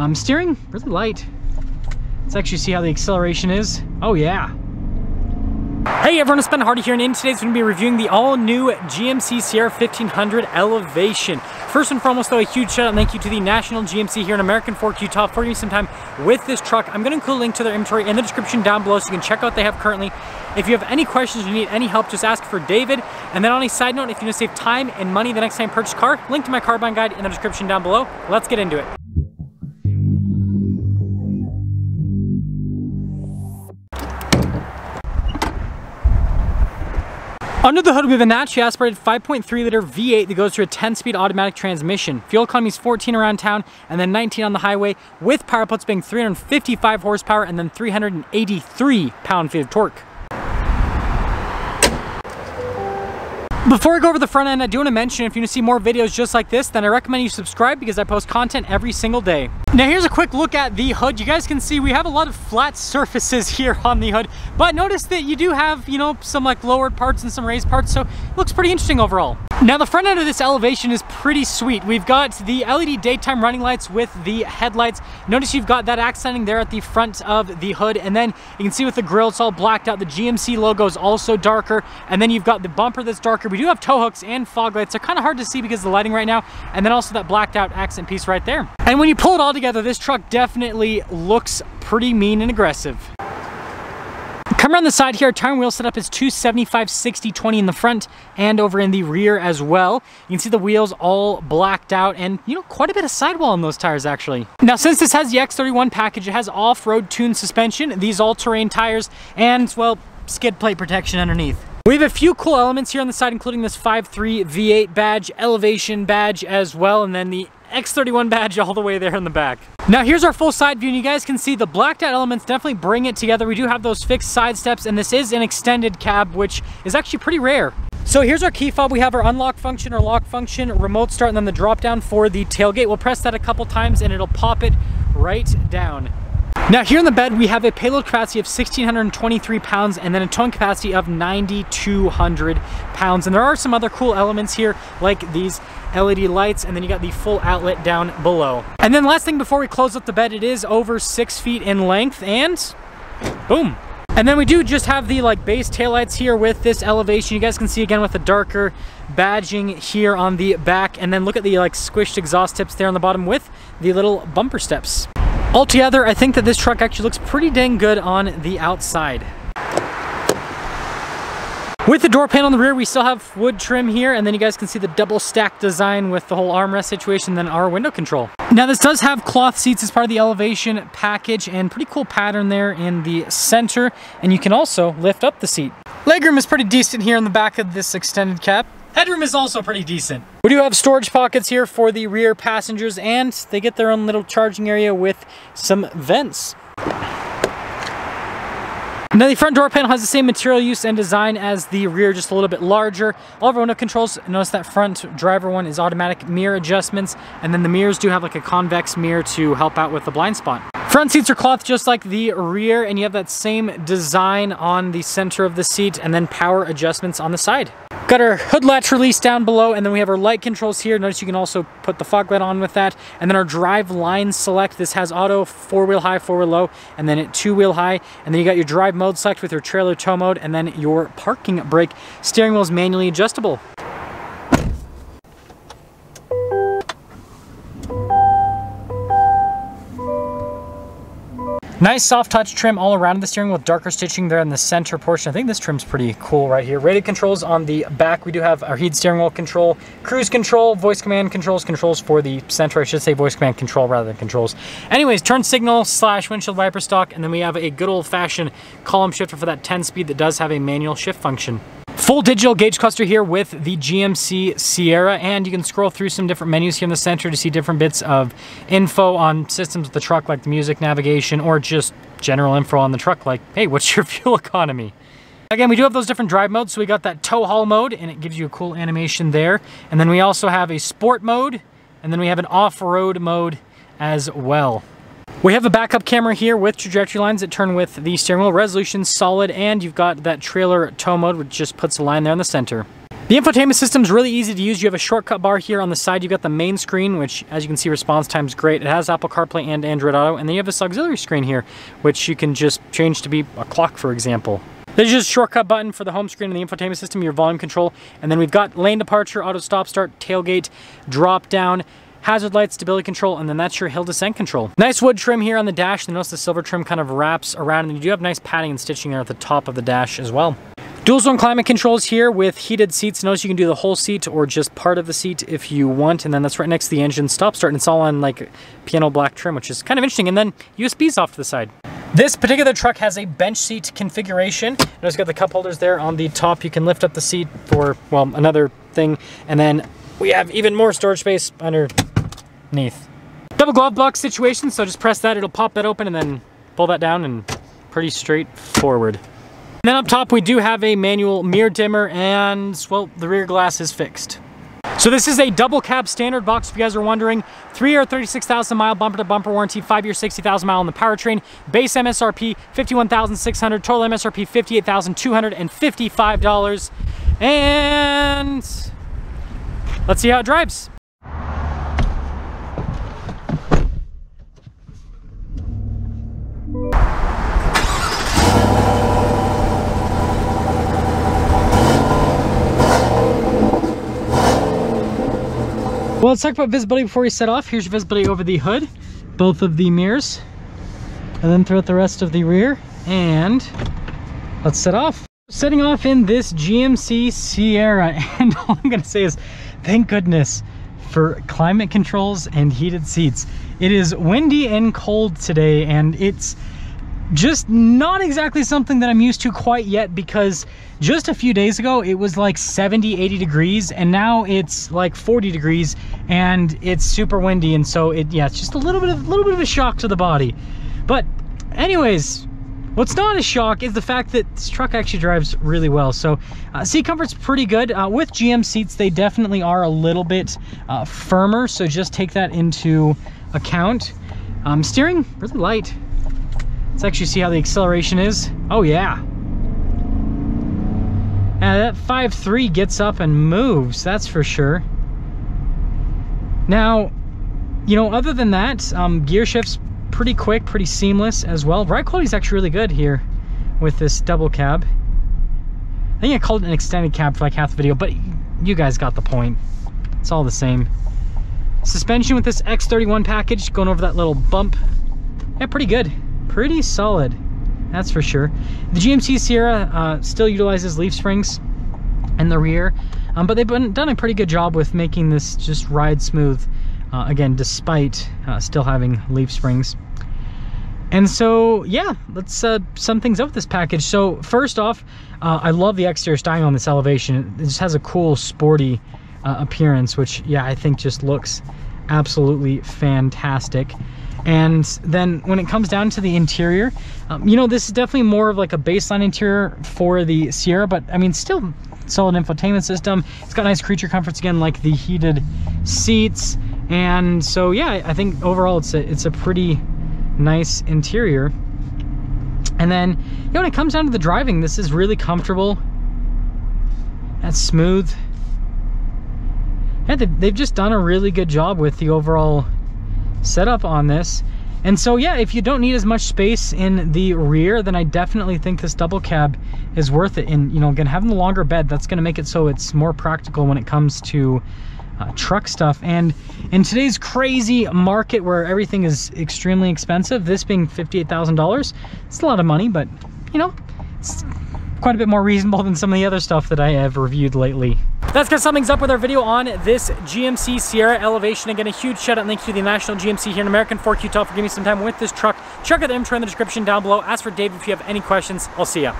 Um, steering, really light. Let's actually see how the acceleration is. Oh yeah. Hey everyone, it's Ben Hardy here and in today's going to be reviewing the all new GMC Sierra 1500 Elevation. First and foremost though, a huge shout out and thank you to the National GMC here in American Fork, Utah for giving me some time with this truck. I'm going to include a link to their inventory in the description down below so you can check out what they have currently. If you have any questions or need any help, just ask for David. And then on a side note, if you want to save time and money the next time you purchase a car, link to my car buying guide in the description down below. Let's get into it. Under the hood, we have a naturally aspirated 5.3 liter V8 that goes through a 10 speed automatic transmission. Fuel economy is 14 around town and then 19 on the highway with power outputs being 355 horsepower and then 383 pound feet of torque. Before I go over the front end, I do want to mention if you want to see more videos just like this, then I recommend you subscribe because I post content every single day. Now here's a quick look at the hood. You guys can see we have a lot of flat surfaces here on the hood, but notice that you do have, you know, some like lowered parts and some raised parts, so it looks pretty interesting overall. Now the front end of this elevation is pretty sweet. We've got the LED daytime running lights with the headlights. Notice you've got that accenting there at the front of the hood, and then you can see with the grill, it's all blacked out. The GMC logo is also darker, and then you've got the bumper that's darker. We do have tow hooks and fog lights. They're kind of hard to see because of the lighting right now, and then also that blacked out accent piece right there. And when you pull it all together, this truck definitely looks pretty mean and aggressive. Come around the side here, tire and wheel setup is 275 60 20 in the front and over in the rear as well. You can see the wheels all blacked out and you know quite a bit of sidewall on those tires actually. Now since this has the X31 package, it has off-road tuned suspension, these all-terrain tires, and well, skid plate protection underneath. We have a few cool elements here on the side, including this 5.3 V8 badge, elevation badge as well, and then the X31 badge all the way there in the back. Now here's our full side view and you guys can see the blacked out elements definitely bring it together. We do have those fixed side steps and this is an extended cab which is actually pretty rare. So here's our key fob. We have our unlock function or lock function, remote start, and then the drop down for the tailgate. We'll press that a couple times and it'll pop it right down. Now here in the bed, we have a payload capacity of 1,623 pounds and then a towing capacity of 9,200 pounds. And there are some other cool elements here like these LED lights and then you got the full outlet down below. And then last thing before we close up the bed, it is over six feet in length and boom, and then we do just have the like base taillights here with this elevation. You guys can see again with the darker badging here on the back. And then look at the like squished exhaust tips there on the bottom with the little bumper steps. Altogether, I think that this truck actually looks pretty dang good on the outside. With the door panel on the rear, we still have wood trim here, and then you guys can see the double stack design with the whole armrest situation, then our window control. Now this does have cloth seats as part of the elevation package, and pretty cool pattern there in the center, and you can also lift up the seat. Legroom is pretty decent here in the back of this extended cab. Headroom is also pretty decent. We do have storage pockets here for the rear passengers and they get their own little charging area with some vents. Now the front door panel has the same material use and design as the rear, just a little bit larger. All of our window controls, notice that front driver one is automatic mirror adjustments, and then the mirrors do have like a convex mirror to help out with the blind spot. Front seats are cloth just like the rear, and you have that same design on the center of the seat, and then power adjustments on the side. Got our hood latch release down below, and then we have our light controls here. Notice you can also put the fog light on with that. And then our drive line select. This has auto four-wheel high, four-wheel low, and then it two-wheel high. And then you got your drive mode select with your trailer tow mode, and then your parking brake. Steering wheel is manually adjustable. Nice soft touch trim all around the steering wheel, darker stitching there in the center portion. I think this trim's pretty cool right here. Rated controls on the back. We do have our heated steering wheel control, cruise control, voice command controls, controls for the center. I should say voice command control rather than controls. Anyways, turn signal slash windshield wiper stalk, and then we have a good old fashioned column shifter for that 10 speed that does have a manual shift function. Full digital gauge cluster here with the GMC Sierra, and you can scroll through some different menus here in the center to see different bits of info on systems of the truck, like the music navigation, or just general info on the truck, like, hey, what's your fuel economy? Again, we do have those different drive modes. So we got that tow haul mode, and it gives you a cool animation there. And then we also have a sport mode, and then we have an off-road mode as well. We have a backup camera here with trajectory lines that turn with the steering wheel. Resolution solid and you've got that trailer tow mode which just puts a line there in the center. The infotainment system is really easy to use. You have a shortcut bar here on the side. You've got the main screen, which as you can see, response time is great. It has Apple CarPlay and Android Auto. And then you have this auxiliary screen here, which you can just change to be a clock, for example. There's just a shortcut button for the home screen and the infotainment system, your volume control. And then we've got lane departure, auto stop start, tailgate, drop down, hazard lights, stability control, and then that's your hill descent control. Nice wood trim here on the dash. And notice the silver trim kind of wraps around and you do have nice padding and stitching there at the top of the dash as well. Dual zone climate controls here with heated seats. Notice you can do the whole seat or just part of the seat if you want. And then that's right next to the engine stop start. And it's all on like piano black trim, which is kind of interesting. And then USBs off to the side. This particular truck has a bench seat configuration. Notice got the cup holders there on the top. You can lift up the seat for, well, another thing. And then we have even more storage space Double glove box situation. So just press that, it'll pop that open and then pull that down and pretty straightforward. And then up top, we do have a manual mirror dimmer and, well, the rear glass is fixed. So this is a double cab standard box, if you guys are wondering. Three-year, 36,000 mile bumper-to-bumper warranty, five-year, 60,000 mile on the powertrain. Base MSRP, 51,600. Total MSRP, $58,255. And let's see how it drives. Well, let's talk about visibility before we set off. Here's your visibility over the hood, both of the mirrors, and then throughout the rest of the rear. And let's set off. Setting off in this GMC Sierra, and all I'm gonna say is, thank goodness for climate controls and heated seats. It is windy and cold today, and it's just not exactly something that I'm used to quite yet because just a few days ago it was like 70 80 degrees and now it's like 40 degrees and it's super windy and so it yeah it's just a little bit of a little bit of a shock to the body but anyways What's not a shock is the fact that this truck actually drives really well. So uh, seat comfort's pretty good. Uh, with GM seats, they definitely are a little bit uh, firmer. So just take that into account. Um, steering, really light. Let's actually see how the acceleration is. Oh yeah. And that 5.3 gets up and moves, that's for sure. Now, you know, other than that, um, gear shifts pretty quick, pretty seamless as well. Ride quality is actually really good here with this double cab. I think I called it an extended cab for like half the video, but you guys got the point. It's all the same. Suspension with this X31 package, going over that little bump. Yeah, pretty good pretty solid, that's for sure. The GMC Sierra uh, still utilizes leaf springs in the rear, um, but they've been, done a pretty good job with making this just ride smooth, uh, again, despite uh, still having leaf springs. And so, yeah, let's uh, sum things up with this package. So first off, uh, I love the exterior styling on this elevation. It just has a cool, sporty uh, appearance, which, yeah, I think just looks absolutely fantastic. And then when it comes down to the interior, um, you know, this is definitely more of like a baseline interior for the Sierra, but I mean, still solid infotainment system. It's got nice creature comforts again, like the heated seats. And so, yeah, I think overall it's a, it's a pretty nice interior. And then, you know, when it comes down to the driving, this is really comfortable. That's smooth. Yeah, they've just done a really good job with the overall setup on this. And so yeah, if you don't need as much space in the rear, then I definitely think this double cab is worth it. And you know, again, having the longer bed, that's gonna make it so it's more practical when it comes to uh, truck stuff. And in today's crazy market where everything is extremely expensive, this being $58,000, it's a lot of money, but you know, it's quite a bit more reasonable than some of the other stuff that I have reviewed lately. That's gonna sum things up with our video on this GMC Sierra Elevation. Again, a huge shout out and you to the National GMC here in American Fork, Utah for giving me some time with this truck. Check out the intro in the description down below. Ask for Dave if you have any questions. I'll see ya.